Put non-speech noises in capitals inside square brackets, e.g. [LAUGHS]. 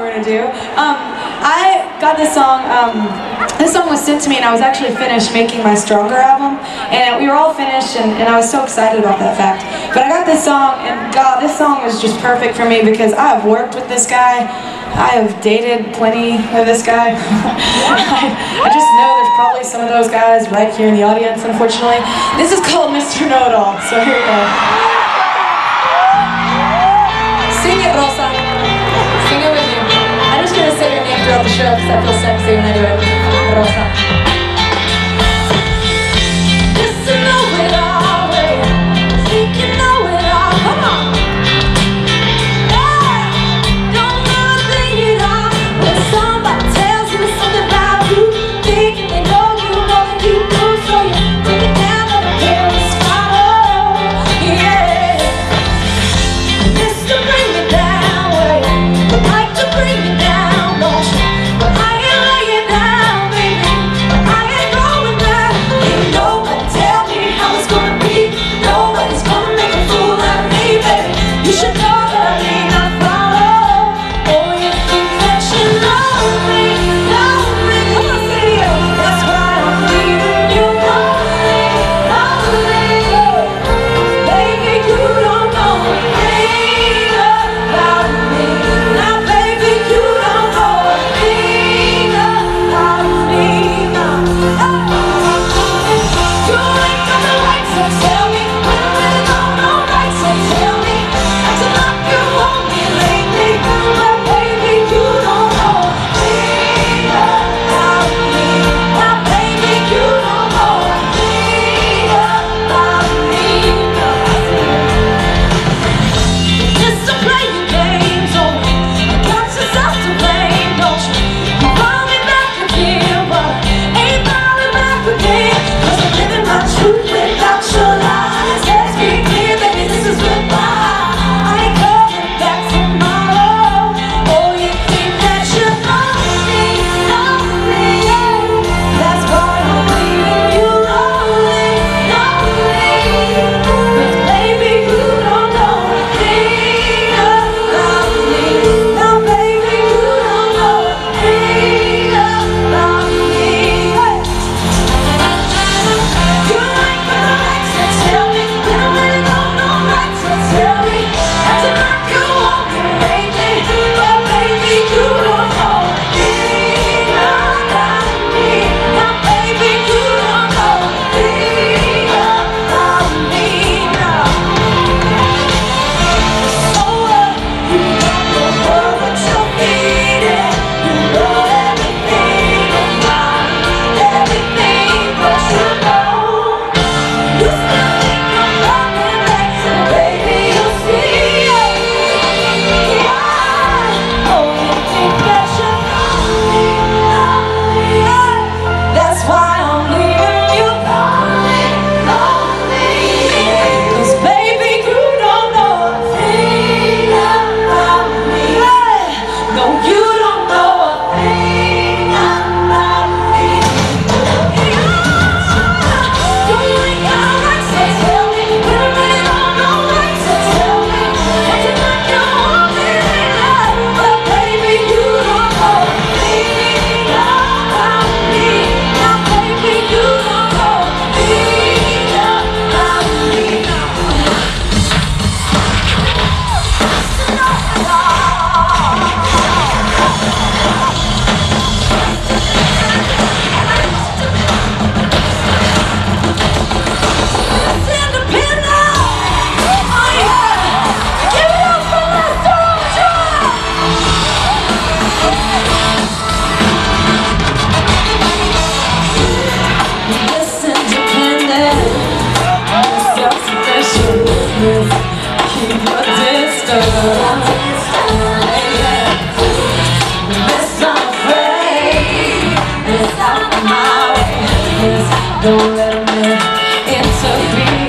we're gonna do. Um, I got this song, um, this song was sent to me and I was actually finished making my Stronger album and we were all finished and, and I was so excited about that fact. But I got this song and God, this song is just perfect for me because I have worked with this guy, I have dated plenty of this guy. [LAUGHS] I, I, just know there's probably some of those guys right here in the audience unfortunately. This is called Mr. Know-It-All, so here we go. és szépen nagyon rosszak.